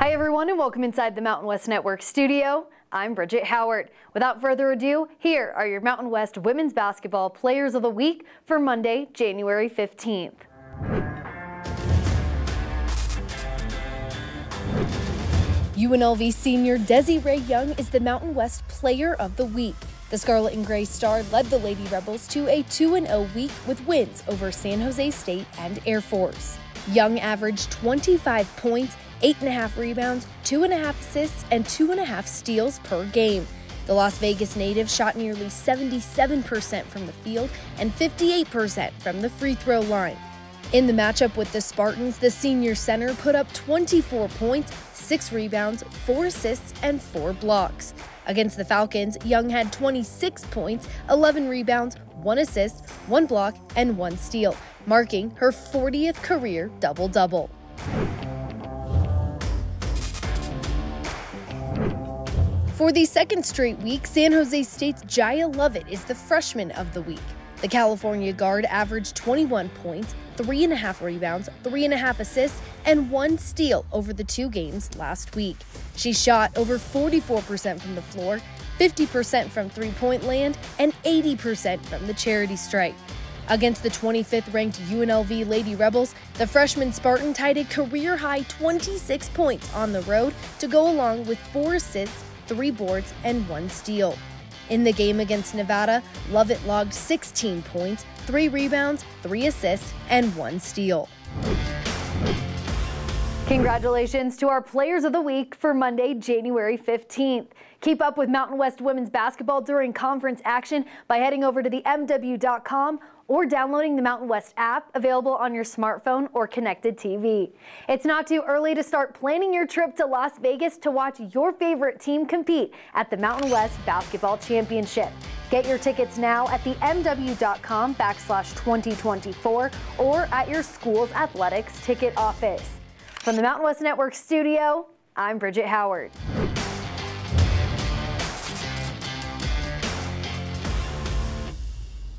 Hi, everyone, and welcome inside the Mountain West Network studio. I'm Bridget Howard. Without further ado, here are your Mountain West Women's Basketball Players of the Week for Monday, January 15th. UNLV senior Desi-Rae Young is the Mountain West Player of the Week. The Scarlet and Gray Star led the Lady Rebels to a 2 0 week with wins over San Jose State and Air Force. Young averaged 25 points, 8.5 rebounds, 2.5 assists, and 2.5 steals per game. The Las Vegas native shot nearly 77% from the field and 58% from the free throw line. In the matchup with the Spartans, the senior center put up 24 points, 6 rebounds, 4 assists, and 4 blocks. Against the Falcons, Young had 26 points, 11 rebounds, 1 assist, 1 block, and 1 steal, marking her 40th career double double. For the second straight week, San Jose State's Jyah LoVett is the freshman of the week. The California guard averaged 21 points, 3.5 rebounds, 3.5 assists, and 1 steal over the two games last week. She shot over 44% from the floor, 50% from three point land, and 80% from the charity stripe. Against the 25th ranked UNLV Lady Rebels, the freshman Spartan tied a career high 26 points on the road to go along with four assists, three boards, and one steal. In the game against Nevada, LoVett logged 16 points, three rebounds, three assists, and one steal. Congratulations to our Players of the Week for Monday, January 15th. Keep up with Mountain West women's basketball during conference action by heading over to the MW.com or downloading the Mountain West app available on your smartphone or connected TV. It's not too early to start planning your trip to Las Vegas to watch your favorite team compete at the Mountain West Basketball Championship. Get your tickets now at the MW.com backslash 2024 or at your school's athletics ticket office. From the Mountain West Network studio, I'm Bridget Howard.